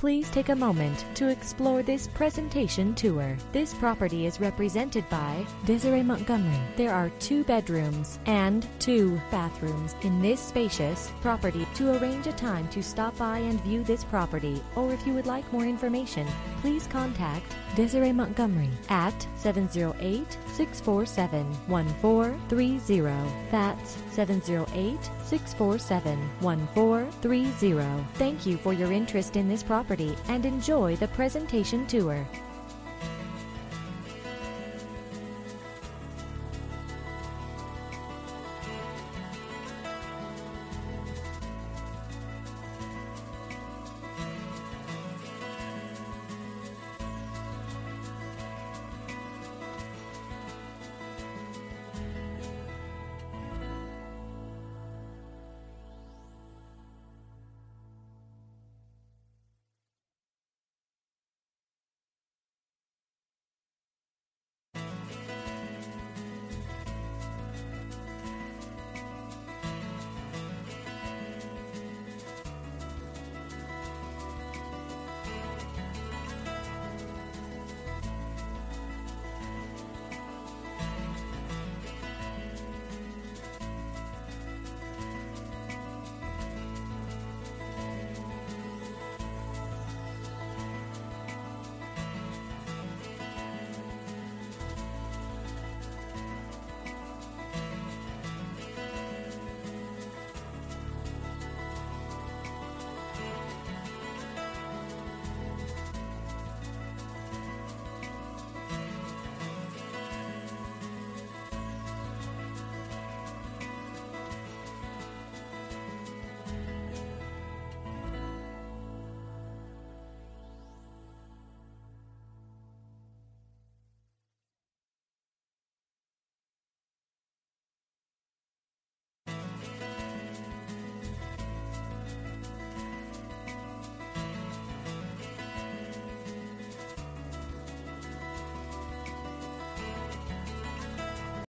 Please take a moment to explore this presentation tour. This property is represented by Desiree Montgomery. There are two bedrooms and two bathrooms in this spacious property. To arrange a time to stop by and view this property, or if you would like more information, please contact Desiree Montgomery at 708 647 1430. That's 708 647 1430. Thank you for your interest in this property and enjoy the presentation tour.